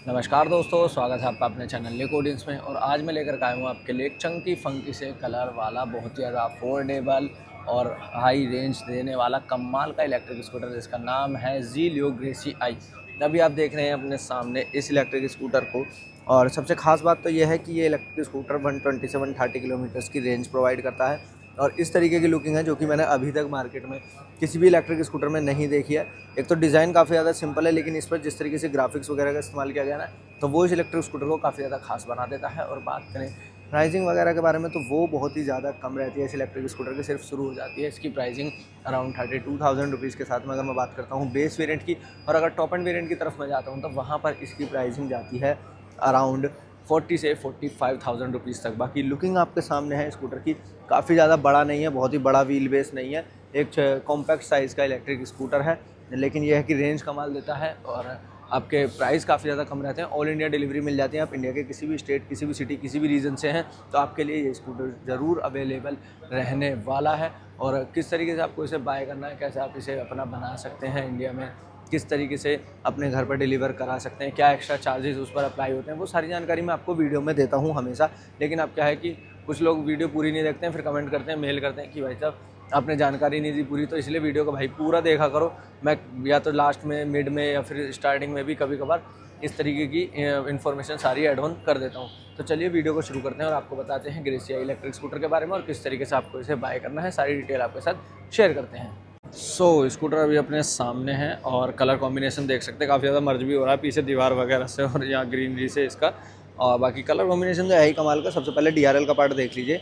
नमस्कार दोस्तों, स्वागत है आपका अपने चैनल लेक ऑडियंस में। और आज मैं लेकर आया हूँ आपके लिए चंकी फंकी से कलर वाला, बहुत ही ज़्यादा अफोर्डेबल और हाई रेंज देने वाला कमाल का इलेक्ट्रिक स्कूटर जिसका नाम है जी लियो ग्रेसी आई अभी आप देख रहे हैं अपने सामने इस इलेक्ट्रिक स्कूटर को। और सबसे खास बात तो यह है कि ये इलेक्ट्रिक स्कूटर 120 से 130 किलोमीटर्स की रेंज प्रोवाइड करता है। और इस तरीके की लुकिंग है जो कि मैंने अभी तक मार्केट में किसी भी इलेक्ट्रिक स्कूटर में नहीं देखी है। एक तो डिज़ाइन काफ़ी ज़्यादा सिंपल है, लेकिन इस पर जिस तरीके से ग्राफिक्स वगैरह का इस्तेमाल किया गया ना तो वो इस इलेक्ट्रिक स्कूटर को काफ़ी ज़्यादा खास बना देता है। और बात करें प्राइजिंग वगैरह के बारे में तो वो बहुत ही ज़्यादा कम रहती है इस इलेक्ट्रिक स्कूटर की, सिर्फ़ शुरू हो जाती है। इसकी pricing around thirty two thousand rupees के साथ में अगर मैं बात करता हूँ बेस वेरियंट की, और अगर टॉप एंड वेरियंट की तरफ़ मैं जाता हूँ तो वहाँ पर इसकी प्राइसिंग जाती है अराउंड फोर्टी से फोर्टी फाइव थाउज़ेंड रुपीज़ तक। बाकी लुकिंग आपके सामने है स्कूटर की। काफ़ी ज़्यादा बड़ा नहीं है, बहुत ही बड़ा व्हील बेस नहीं है। एक कॉम्पैक्ट साइज़ का इलेक्ट्रिक स्कूटर है। लेकिन यह है कि रेंज कमाल देता है और आपके प्राइस काफ़ी ज़्यादा कम रहते हैं। ऑल इंडिया डिलीवरी मिल जाती है। आप इंडिया के किसी भी स्टेट किसी भी सिटी किसी भी रीजन से हैं तो आपके लिए ये स्कूटर ज़रूर अवेलेबल रहने वाला है। और किस तरीके से आपको इसे बाय करना है, कैसे आप इसे अपना बना सकते हैं इंडिया में किस तरीके से अपने घर पर डिलीवर करा सकते हैं, क्या एक्स्ट्रा चार्जेस उस पर अप्लाई होते हैं, वो सारी जानकारी मैं आपको वीडियो में देता हूँ हमेशा। लेकिन अब क्या है कि कुछ लोग वीडियो पूरी नहीं देखते हैं, फिर कमेंट करते हैं मेल करते हैं कि भाई साहब, आपने जानकारी नहीं दी पूरी तो इसलिए वीडियो को भाई पूरा देखा करो। मैं या तो लास्ट में मिड में या फिर स्टार्टिंग में भी कभी कभार इस तरीके की इन्फॉर्मेशन सारी एड ऑन कर देता हूँ। तो चलिए वीडियो को शुरू करते हैं और आपको बताते हैं ग्रेसिया इलेक्ट्रिक स्कूटर के बारे में और किस तरीके से आपको इसे बाय करना है, सारी डिटेल आपके साथ शेयर करते हैं। सो so, स्कूटर अभी अपने सामने है और कलर कॉम्बिनेशन देख सकते हैं। काफ़ी ज़्यादा मर्ज भी हो रहा है पीछे दीवार वगैरह से और यहाँ ग्रीनरी से इसका। और बाकी कलर कॉम्बिनेशन तो है ही कमाल का। सबसे पहले डीआरएल का पार्ट देख लीजिए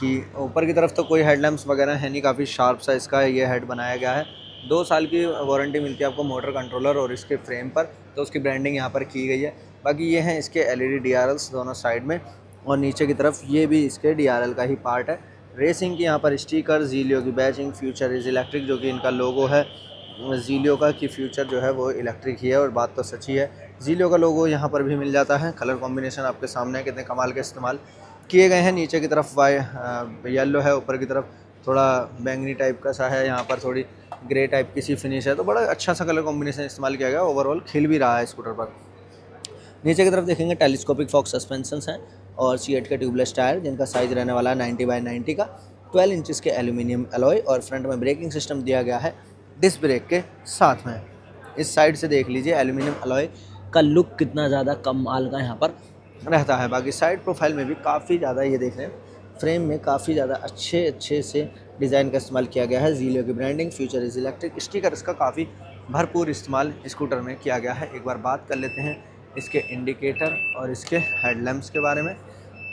कि ऊपर की तरफ़ तो कोई हेडलैम्प्स वगैरह है नहीं। काफ़ी शार्प सा इसका ये हेड बनाया गया है। दो साल की वारंटी मिलती है आपको मोटर कंट्रोलर और इसके फ्रेम पर। तो उसकी ब्रांडिंग यहाँ पर की गई है। बाकी ये हैं इसके एल ई दोनों साइड में। और नीचे की तरफ़ ये भी इसके डीआरएल का ही पार्ट है। रेसिंग की यहाँ पर स्टिकर जीलियो की बैचिंग फ्यूचर इज़ इलेक्ट्रिक जो कि इनका लोगो है। जीलियो का कि फ्यूचर जो है वो इलेक्ट्रिक ही है और बात तो सच्ची है। जीलियो का लोगो यहाँ पर भी मिल जाता है। कलर कॉम्बिनेशन आपके सामने है। कितने कमाल के इस्तेमाल किए गए हैं। नीचे की तरफ़ वाई येल्लो है। ऊपर की तरफ़ थोड़ा बैंगनी टाइप का सा है। यहाँ पर थोड़ी ग्रे टाइप की सी फिनिश है। तो बड़ा अच्छा सा कलर कॉम्बिनेशन इस्तेमाल किया गया। ओवरऑल खिल भी रहा है स्कूटर पर। नीचे की तरफ़ देखेंगे टेलीस्कोपिक फॉक्स सस्पेंशन हैं। और सी एट के ट्यूबलेस टायर, जिनका साइज़ रहने वाला है नाइन्टी बाई नाइन्टी का ट्वेल्व इंचज़ के एल्यूमिनियम अलॉय और फ्रंट में ब्रेकिंग सिस्टम दिया गया है डिस्क ब्रेक के साथ में। इस साइड से देख लीजिए एल्यूमिनियम अलॉय का लुक कितना ज़्यादा कम माल का यहाँ पर रहता है। बाकी साइड प्रोफ़ाइल में भी काफ़ी ज़्यादा ये देख रहे हैं। फ्रेम में काफ़ी ज़्यादा अच्छे अच्छे से डिज़ाइन का इस्तेमाल किया गया है। जीलियो की branding future is electric sticker इसका काफ़ी भरपूर इस्तेमाल स्कूटर में किया गया है। एक बार बात कर लेते हैं इसके इंडिकेटर और इसके हेडलैम्प्स के बारे में।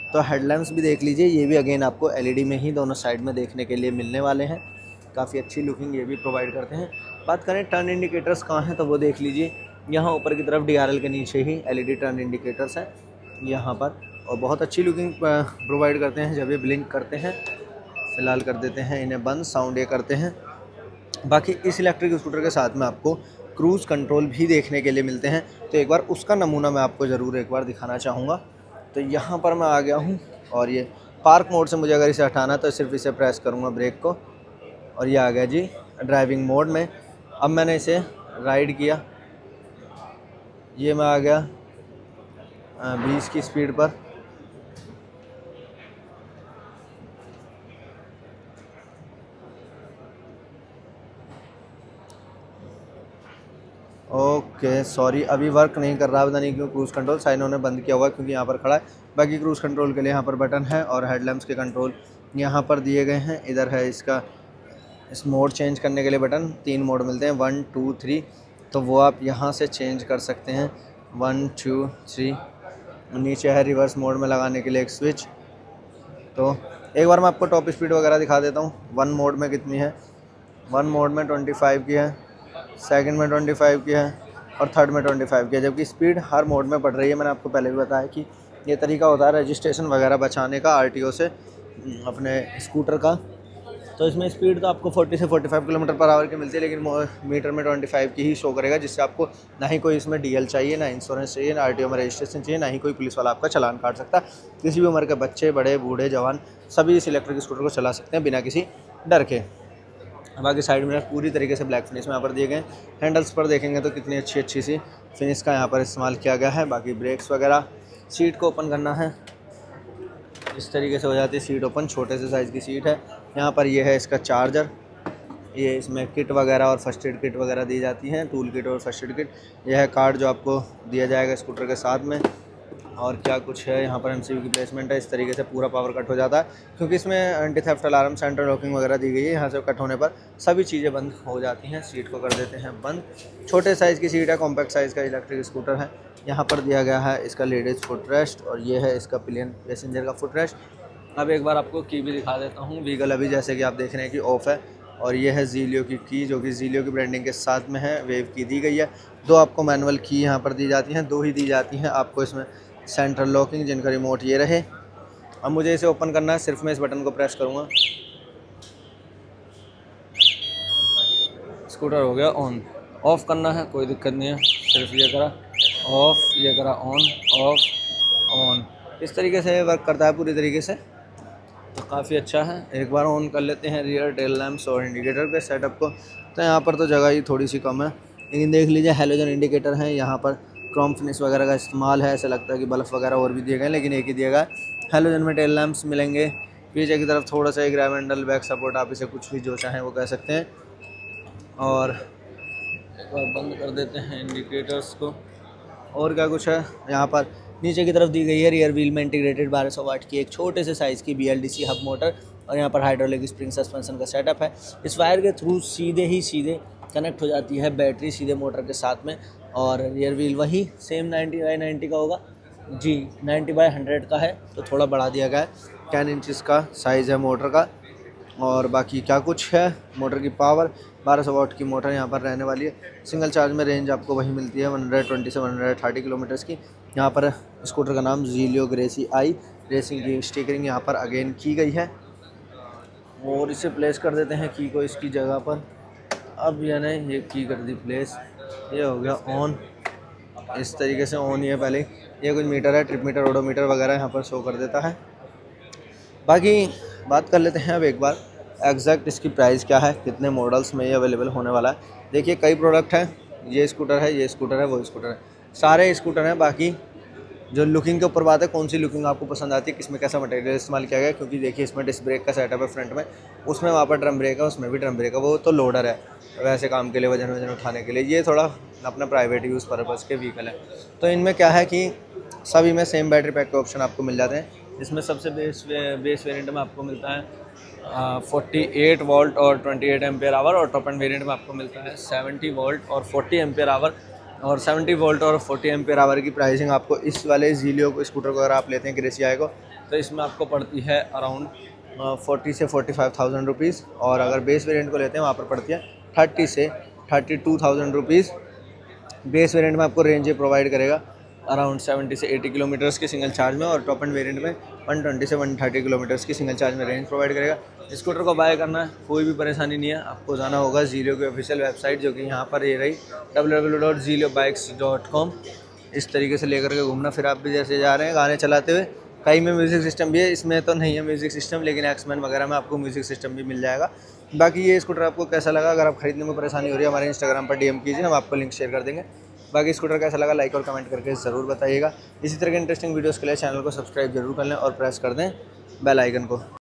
तो हेडलैम्प्स भी देख लीजिए, ये भी अगेन आपको एलईडी में ही दोनों साइड में देखने के लिए मिलने वाले हैं। काफ़ी अच्छी लुकिंग ये भी प्रोवाइड करते हैं। बात करें टर्न इंडिकेटर्स कहाँ हैं तो वो देख लीजिए। यहाँ ऊपर की तरफ़ डीआरएल के नीचे ही एलईडी टर्न इंडिकेटर्स हैं, यहाँ पर। और बहुत अच्छी लुकिंग प्रोवाइड करते हैं, जब ये ब्लिंक करते हैं, फ़िलहाल कर देते हैं, इन्हें बंद साउंड ये करते हैं। बाकी इस इलेक्ट्रिक स्कूटर के साथ में आपको क्रूज़ कंट्रोल भी देखने के लिए मिलते हैं। तो एक बार उसका नमूना मैं आपको ज़रूर एक बार दिखाना चाहूँगा। तो यहाँ पर मैं आ गया हूँ और ये पार्क मोड से मुझे अगर इसे हटाना तो सिर्फ़ इसे प्रेस करूँगा ब्रेक को। और ये आ गया जी ड्राइविंग मोड में। अब मैंने इसे राइड किया। ये मैं आ गया बीस की स्पीड पर। ओके सॉरी अभी वर्क नहीं कर रहा, पता नहीं क्यों क्रूज़ कंट्रोल साइन ने बंद किया हुआ है, क्योंकि यहाँ पर खड़ा है। बाकी क्रूज़ कंट्रोल के लिए यहाँ पर बटन है और हेडलैम्प्स के कंट्रोल यहाँ पर दिए गए हैं। इधर है इसका, इस मोड चेंज करने के लिए बटन तीन मोड मिलते हैं। वन टू थ्री तो वो आप यहाँ से चेंज कर सकते हैं। वन टू थ्री नीचे है रिवर्स मोड में लगाने के लिए एक स्विच तो एक बार मैं आपको टॉप स्पीड वगैरह दिखा देता हूँ। वन मोड में कितनी है? वन मोड में ट्वेंटी फाइव की है। सेकंड में ट्वेंटी फाइव की है और थर्ड में ट्वेंटी फाइव की है। जबकि स्पीड हर मोड में बढ़ रही है। मैंने आपको पहले भी बताया कि ये तरीका होता है रजिस्ट्रेशन वगैरह बचाने का आरटीओ से अपने स्कूटर का। तो इसमें स्पीड तो आपको 40 से 45 किलोमीटर पर आवर की मिलती है, लेकिन मीटर में 25 की ही शो करेगा, जिससे आपको ना ही कोई इसमें डीएल चाहिए, ना इंश्योरेंस चाहिए, ना आरटीओ में रजिस्ट्रेशन चाहिए, ना ही कोई पुलिस वाला आपका चलान काट सकता किसी भी उम्र के बच्चे, बड़े, बूढ़े, जवान, सभी इस इलेक्ट्रिक स्कूटर को चला सकते हैं बिना किसी डर के। बाकी साइड में पूरी तरीके से ब्लैक फिनिश में यहाँ पर दिए गए हैंडल्स पर देखेंगे तो कितनी अच्छी अच्छी सी फिनिश का यहाँ पर इस्तेमाल किया गया है। बाकी ब्रेक्स वगैरह सीट को ओपन करना है। इस तरीके से हो जाती है सीट ओपन छोटे से साइज़ की सीट है। यहाँ पर ये है इसका चार्जर ये इसमें किट वगैरह और फ़र्स्ट एड किट वगैरह दी जाती हैं टूल किट और फ़र्स्ट एड किट यह है कार्ड जो आपको दिया जाएगा स्कूटर के साथ में। और क्या कुछ है? यहाँ पर एम की प्लेसमेंट है, इस तरीके से पूरा पावर कट हो जाता है। क्योंकि इसमें anti theft alarm centre locking वगैरह दी गई है, यहाँ से कट होने पर सभी चीज़ें बंद हो जाती हैं सीट को कर देते हैं बंद। छोटे साइज़ की सीट है कॉम्पैक्ट साइज़ का इलेक्ट्रिक स्कूटर है। यहाँ पर दिया गया है इसका लेडीज़ फुट रेस्ट और ये है इसका प्लेन पैसेंजर का फुट रेस्ट अब एक बार आपको की भी दिखा देता हूँ। वीगल अभी जैसे कि आप देख रहे हैं कि ऑफ़ है और ये है जीलियो की की जो कि जीलियो की ब्रांडिंग के साथ में है वेव की दी गई है। दो आपको मैनुअल की यहाँ पर दी जाती हैं, दो ही दी जाती हैं आपको इसमें। सेंट्रल लॉकिंग, जिनका रिमोट ये रहे। अब मुझे इसे ओपन करना है, सिर्फ़ मैं इस बटन को प्रेस करूँगा। स्कूटर हो गया ऑन ऑफ़ करना है, कोई दिक्कत नहीं है। सिर्फ़ ये करा। ऑफ़ ये करा ऑन ऑफ़ ऑन इस तरीके से वर्क करता है, पूरी तरीके से। तो काफ़ी अच्छा है। एक बार ऑन कर लेते हैं रियर टेल लैम्प्स और इंडिकेटर के सेटअप को। तो यहाँ पर तो जगह ही थोड़ी सी कम है। लेकिन देख लीजिए हेलोजन इंडिकेटर है यहाँ पर। क्रोम फिनिश वगैरह का इस्तेमाल है, ऐसा लगता है कि बल्ब वगैरह और भी दिए गए, लेकिन एक ही दिया गया। है हेलोजन में टेल लैम्प्स मिलेंगे। पीछे की तरफ़ थोड़ा सा एक ग्रेवेंडल बैक सपोर्ट आप इसे कुछ भी जो चाहें वो कह सकते हैं। और एक बार बंद कर देते हैं इंडिकेटर्स को। और क्या कुछ है? यहाँ पर नीचे की तरफ़ दी गई है रियर व्हील में इंटीग्रेटेड बारह सौ वाट की एक छोटे से साइज़ की बीएलडीसी हब मोटर और यहाँ पर हाइड्रोलिक स्प्रिंग सस्पेंशन का सेटअप है। इस वायर के थ्रू सीधे ही सीधे कनेक्ट हो जाती है बैटरी सीधे मोटर के साथ में और रियर व्हील वही सेम नाइन्टी बाई नाइन्टी का होगा। जी, नाइन्टी बाई हंड्रेड का है तो थोड़ा बढ़ा दिया गया है। टेन इंचज़ का साइज़ है मोटर का और बाकी क्या कुछ है? मोटर की पावर 1200 वाट की मोटर यहाँ पर रहने वाली है। सिंगल चार्ज में रेंज आपको वही मिलती है 120 से 130 किलोमीटर्स की। यहाँ पर स्कूटर का नाम जीलियो ग्रेसी आई रेसिंग की स्टिकरिंग यहाँ पर अगेन की गई है। और इसे प्लेस कर देते हैं की को इसकी जगह पर। अब यानी ये की कर दी प्लेस ये हो गया ऑन इस तरीके से ऑन ही है पहले. ये कुछ मीटर है ट्रिप मीटर ओडोमीटर वगैरह यहाँ पर शो कर देता है. बाकी बात कर लेते हैं अब एक बार. एग्जैक्ट इसकी प्राइस क्या है, कितने मॉडल्स में ये अवेलेबल होने वाला है. देखिए कई प्रोडक्ट हैं. ये स्कूटर है, ये स्कूटर है, वो स्कूटर है. सारे स्कूटर हैं, बाकी जो लुकिंग के ऊपर बात है, कौन सी लुकिंग आपको पसंद आती है, किसमें कैसा मटेरियल इस्तेमाल किया गया क्योंकि देखिए इसमें डिस्क ब्रेक का सेटअप है फ्रंट में, उसमें वहाँ पर ड्रम ब्रेक है, उसमें भी ड्रम ब्रेक है, वो तो लोडर है, वैसे काम के लिए, वज़न वज़न उठाने के लिए, ये थोड़ा अपना प्राइवेट यूज़ पर्पज़ के व्हीकल है। तो इनमें क्या है कि सभी में सेम बैटरी पैक के ऑप्शन आपको मिल जाते हैं इसमें सबसे बेस बेस वेरियंट में आपको मिलता है फोर्टी एट वोल्ट और ट्वेंटी एट एम्पेयर आवर और टॉप एंड वेरिएंट में आपको मिलता है सेवेंटी वोल्ट और फोर्टी एम्पेयर आवर और सेवेंटी वोल्ट और फोर्टी एम आवर की प्राइसिंग आपको इस वाले जीलियो को स्कूटर को अगर आप लेते हैं ग्रेसिया को तो इसमें आपको पड़ती है अराउंड फोर्टी से फोर्टी फाइव थाउज़ेंड रुपीज़ और अगर बेस वेरिएंट को लेते हैं, वहाँ पर पड़ती है थर्टी से thirty two thousand rupees base variant में आपको रेंज प्रोवाइड करेगा। अराउंड सेवेंटी से एटी किलोमीटर्स की सिंगल चार्ज में और टॉप एंड वेरिएंट में वन ट्वेंटी से वन थर्टी किलोमीटर्स की सिंगल चार्ज में रेंज प्रोवाइड करेगा। स्कूटर को बाय करना है कोई भी परेशानी नहीं है। आपको जाना होगा ज़ीरो की ऑफिशियल वेबसाइट जो कि यहाँ पर ये रही। डब्ल्यू इस तरीके से लेकर के घूमना। फिर आप भी जैसे जा रहे हैं गाने चलाते हुए कई में म्यूज़िक सिस्टम भी है, इसमें तो नहीं है म्यूज़िक सिस्टम लेकिन एक्समैन वगैरह में आपको म्यूज़िक सिस्टम भी मिल जाएगा। बाकी ये स्कूटर आपको कैसा लगा? अगर आप खरीदने में परेशानी हो रही है, हमारे इंस्टाग्राम पर डीएम कीजिए, हम आपको लिंक शेयर कर देंगे। बाकी स्कूटर कैसा लगा लाइक और कमेंट करके ज़रूर बताइएगा। इसी तरह के इंटरेस्टिंग वीडियोज़ के लिए चैनल को सब्सक्राइब ज़रूर कर लें और प्रेस कर दें बेल आइकन को।